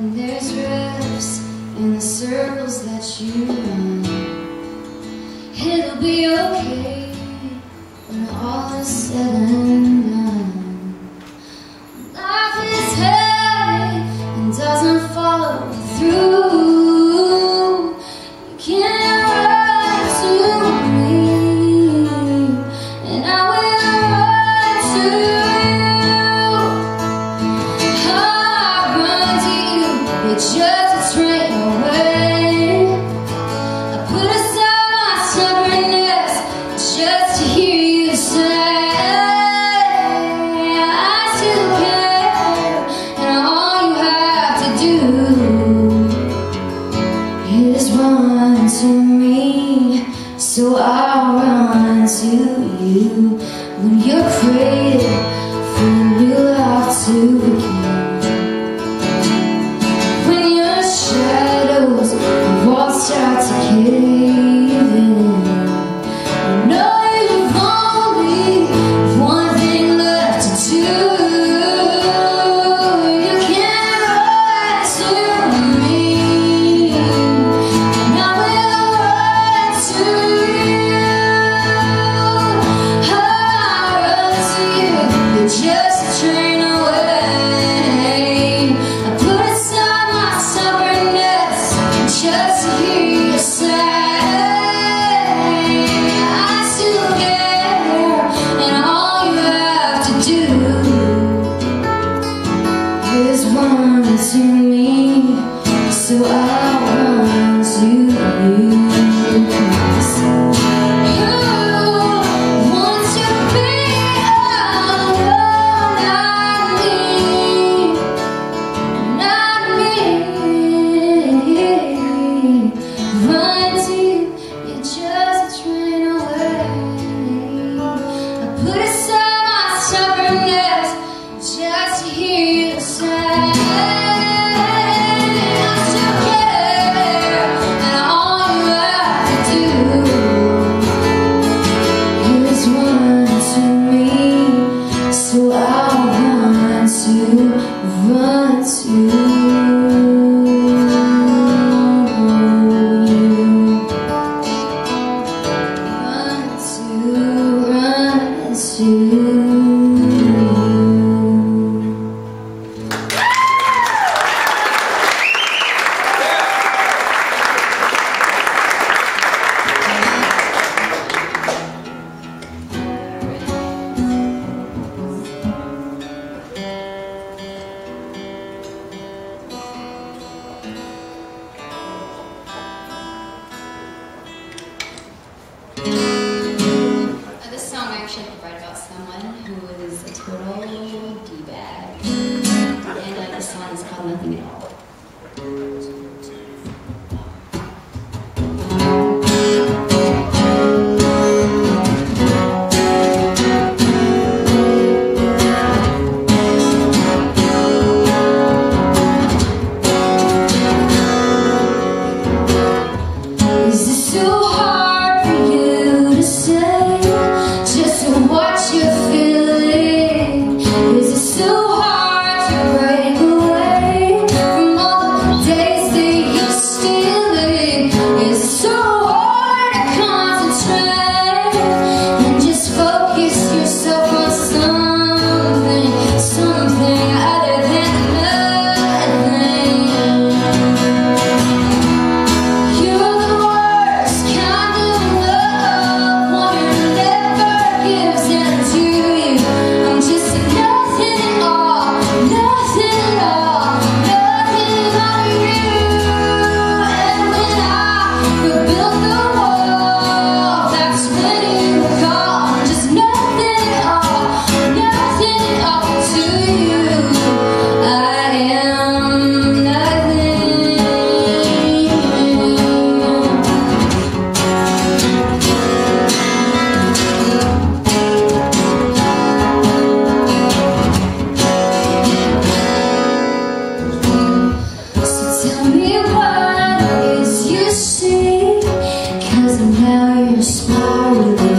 And there's rifts in the circles that you run. It'll be okay when all is said and done So I run to you when you're afraid for a new life to begin. When your shadows walls start to kill. to me so I to who is a total D-bag. And like the song is called Nothing at All. Oh.